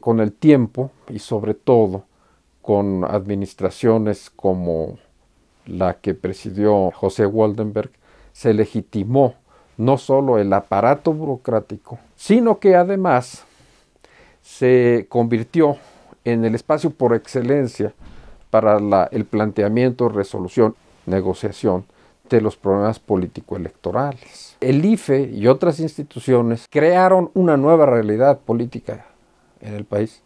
Con el tiempo y sobre todo con administraciones como la que presidió José Waldenberg, se legitimó no solo el aparato burocrático, sino que además se convirtió en el espacio por excelencia para el planteamiento, resolución, negociación de los problemas político-electorales. El IFE y otras instituciones crearon una nueva realidad política en el país,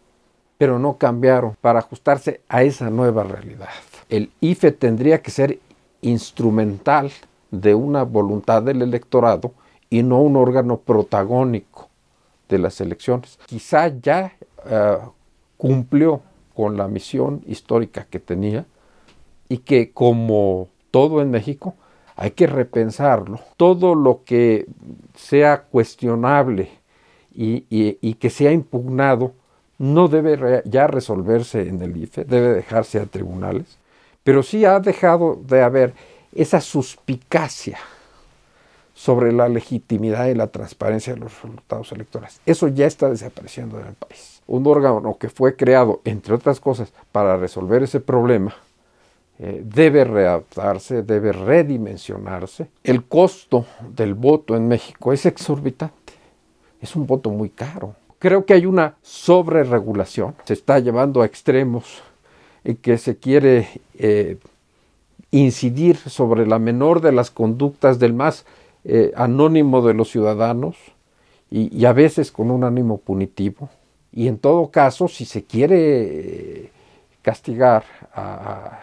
pero no cambiaron para ajustarse a esa nueva realidad. El IFE tendría que ser instrumental de una voluntad del electorado y no un órgano protagónico de las elecciones. Quizá ya eh, cumplió con la misión histórica que tenía y que como todo en México hay que repensarlo. Todo lo que sea cuestionable y, que sea impugnado no debe ya resolverse en el IFE, debe dejarse a tribunales, pero sí ha dejado de haber esa suspicacia sobre la legitimidad y la transparencia de los resultados electorales. Eso ya está desapareciendo en el país. Un órgano que fue creado, entre otras cosas, para resolver ese problema, eh, debe readaptarse, debe redimensionarse. El costo del voto en México es exorbitante. Es un voto muy caro. Creo que hay una sobreregulación. Se está llevando a extremos en que se quiere eh, incidir sobre la menor de las conductas del más eh, anónimo de los ciudadanos y, a veces con un ánimo punitivo. Y en todo caso, si se quiere castigar a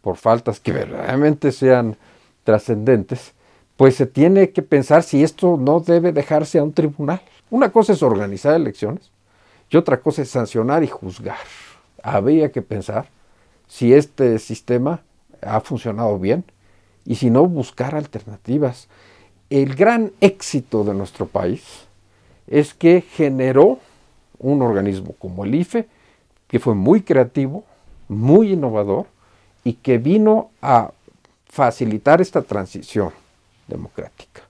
por faltas que verdaderamente sean trascendentes, pues se tiene que pensar si esto no debe dejarse a un tribunal. Una cosa es organizar elecciones y otra cosa es sancionar y juzgar. Habría que pensar si este sistema ha funcionado bien y si no buscar alternativas. El gran éxito de nuestro país es que generó un organismo como el IFE, que fue muy creativo, muy innovador, y que vino a facilitar esta transición democrática.